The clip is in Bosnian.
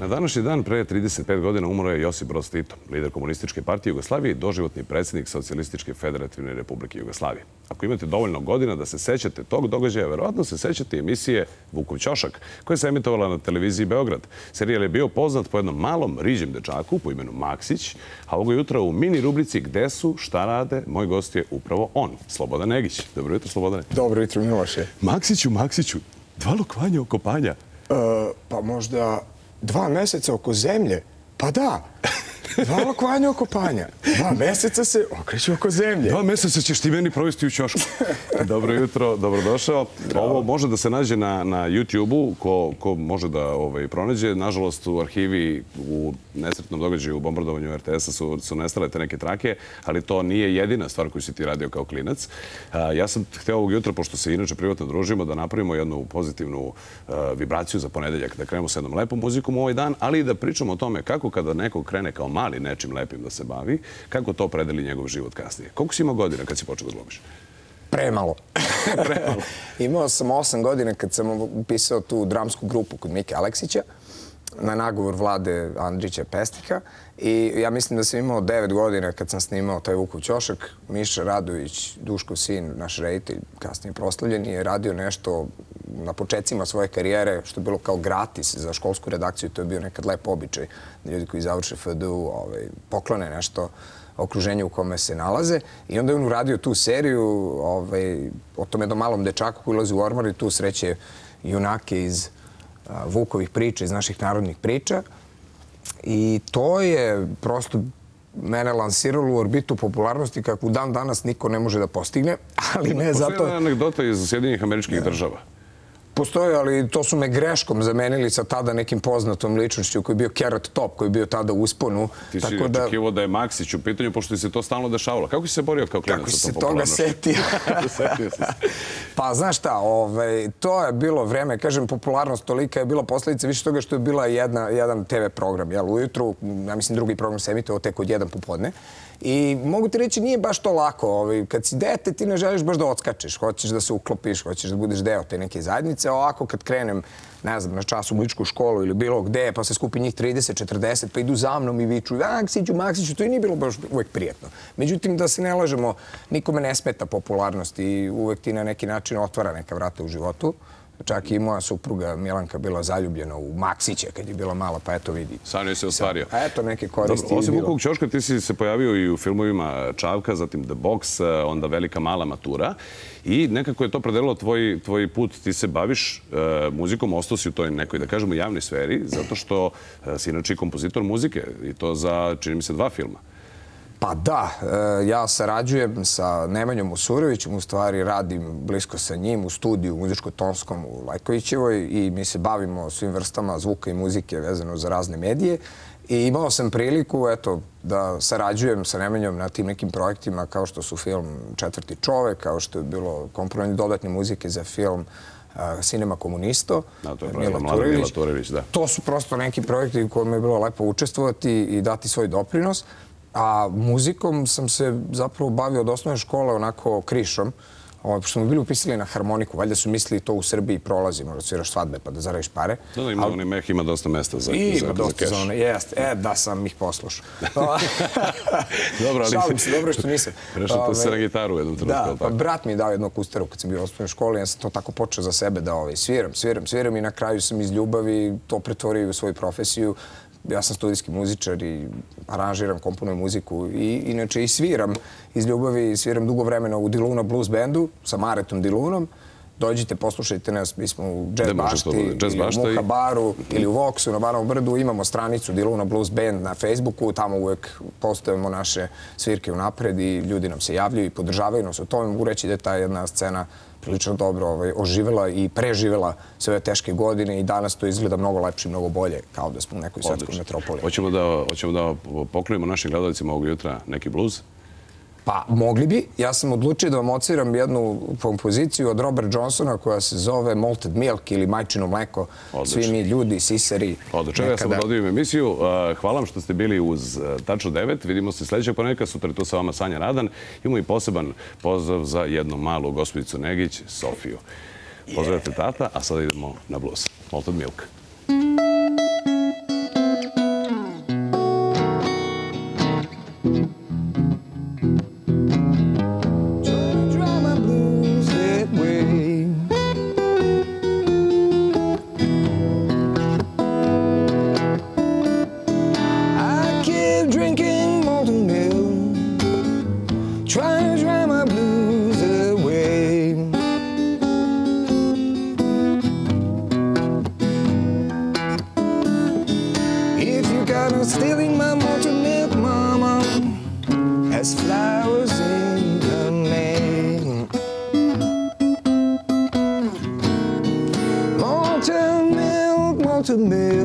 Na današnji dan pre 35 godina umro je Josip Broz Tito, lider komunističke partije Jugoslavije i doživotni predsjednik Socialističke federativne republike Jugoslavije. Ako imate dovoljno godina da se sećate tog događaja, verovatno se sećate emisije Vukov Ćošak, koja se emitovala na televiziji Beograd. Serijal je bio poznat po jednom malom riđem dečaku po imenu Maksić, a ovoga jutra u mini rubrici Gde su, šta rade, moj gost je upravo on, Slobodan Negić. Dobro jutro, Slobodane. Dobro jutro, Miloše. Maksiću, Maksiću, dva lukvanja oko panja. E, pa možda dva meseca oko zemlje. Pa da, dva lokvanja oko panja. Dva meseca se okreću oko zemlje. Dva meseca ćeš ti meni provesti u čošku. Dobro jutro, dobrodošao. Ovo može da se nađe na, na YouTube-u, ko, ko može da ovaj, pronađe. Nažalost, u arhivi u nesretnom događaju u bombardovanju RTS-a su, su nestale te neke trake, ali to nije jedina stvar koju si ti radio kao klinac. ja sam hteo ovog jutra, pošto se inače privatno družimo, da napravimo jednu pozitivnu vibraciju za ponedeljak, da krenemo s jednom lepom muzikom u ovaj dan, ali i da pričamo o tome kako kada neko krene kao mali nečim lepim da se bavi, kako to predeli njegov život kasnije. Koliko si imao godina kad si počeo da? Premalo. Premalo. Imao sam osam godina kad sam upisao tu dramsku grupu kod Mike Aleksića na nagovor vlade Andrića Pestika. I ja mislim da sam imao devet godina kad sam snimao taj Vukov Ćošak. Miša Radović, Duško sin, naš reditelj, kasnije proslavljen, je radio nešto na početcima svoje karijere, što je bilo kao gratis za školsku redakciju. To je bio nekad lep običaj da ljudi koji završe FDU ovaj, poklone nešto okruženje u kome se nalaze. I onda je on uradio tu seriju ovaj, o tom jednom malom dečaku koji ulazi u ormar i tu sreće junake iz Vukovih priča, iz naših narodnih priča. I to je prosto mene lansiralo u orbitu popularnosti kakvu dan danas niko ne može da postigne, ali ne zato... Postoje jedna anegdota iz Sjedinjih američkih država. Postoje, ali to su me greškom zamenili sa tada nekim poznatom ličnošću koji je bio Carrot Top, koji je bio tada u usponu. Ti si očekivo da je Maksić u pitanju, pošto se to stalno dešavalo. Kako si se borio kao klinac? Kako si se toga setio? Pa, znaš šta, ovaj, to je bilo vreme, kažem, popularnost tolika je bila posljedica više toga što je bila jedan TV program. Ujutru, ja mislim, drugi program se emituje tek od jedan popodne. I mogu ti reći, nije baš to lako. Ovaj, kad si dete, ti ne želiš baš da odskačeš. Hoćeš da se uklopiš, hoćeš da budeš deo te neke zajednice. Ovako, kad krenem, ne znam, na čas u muzičku školu ili bilo gde, pa se skupi njih 30, 40, pa idu za mnom i viču, Maksiću, Maksiću, to i nije bilo baš uvek prijetno. Međutim, da se ne lažemo, nikome ne smeta popularnost i uvek ti na neki način otvara neka vrata u životu. Čak i moja supruga Milanka bila zaljubljena u Maksića kad je bila mala, pa eto vidi. Je se ostvario. Eto neke koristi. Osim Vukovog Ćoška, ti si se pojavio i u filmovima Čavka, zatim The Box, eh, onda Velika mala matura. I nekako je to predelilo tvoj, tvoj put. Ti se baviš uh, muzikom, ostao si u toj nekoj, da kažemo, javnoj sferi, zato što uh, si inače kompozitor muzike. I to za, čini mi se, dva filma. Pa da, e, ja sarađujem sa Nemanjom Usurovićem, u stvari radim blisko sa njim u studiju u muzičko-tonskom u Lajkovićevoj i mi se bavimo svim vrstama zvuka i muzike vezano za razne medije. I imao sam priliku eto, da sarađujem sa Nemanjom na tim nekim projektima kao što su film Četvrti čovek, kao što je bilo komprometni dodatne muzike za film Cinema Komunisto. Da, to je Mila Turević, da. To su prosto neki projekti u kojima je bilo lepo učestvovati i dati svoj doprinos. A muzikom sam se zapravo bavio od osnovne škole onako krišom. Ovo, pošto smo bili upisali na harmoniku, valjda su mislili to u Srbiji prolazi, možda sviraš svadbe pa da zaraviš pare. Da, da, ima Ali... meh, ima dosta mesta za, I, za, ima dosta za one, jest. E, da sam ih poslušao. dobro, ali... Šalim se, dobro što nisam. Prešao se na gitaru u jednom trenutku. Da, pa brat mi je dao jednu kustaru kad sam bio u osnovnoj školi, ja sam to tako počeo za sebe da ovaj, sviram, sviram, sviram i na kraju sam iz ljubavi to pretvorio u svoju profesiju ja sam studijski muzičar i aranžiram, komponujem muziku i inače i sviram iz ljubavi, sviram dugo vremena u Diluna Blues Bandu sa Maretom Dilunom. Dođite, poslušajte nas, mi smo u Jazz Bašti ili u Muha Baru ili u Voxu na Banovom brdu. Imamo stranicu Diluna Blues Band na Facebooku, tamo uvek postojemo naše svirke u napred i ljudi nam se javljaju i podržavaju nas u tome. Mogu reći da je ta jedna scena prilično dobro ovaj, oživjela i preživjela sve ove teške godine i danas to izgleda mnogo lepše i mnogo bolje, kao da smo u nekoj svetskoj metropoli. Hoćemo da, hoćemo da poklonimo našim gledalcima ovog jutra neki bluz? Pa, mogli bi. Ja sam odlučio da vam ociram jednu kompoziciju od Robert Johnsona koja se zove Malted Milk ili Majčino mleko. Svi mi ljudi, sisari. Odlično, ja sam ododio emisiju. Hvala vam što ste bili uz Tačno 9. Vidimo se sljedećeg ponedjeljka. Sutra tu sa vama Sanja Radan. Imamo i poseban pozdrav za jednu malu gospodicu Negić, Sofiju. Pozdravite tata, a sada idemo na blues. Malted Milk. Stealing my malted milk, mama, as flowers in the May. Malted milk, malted milk,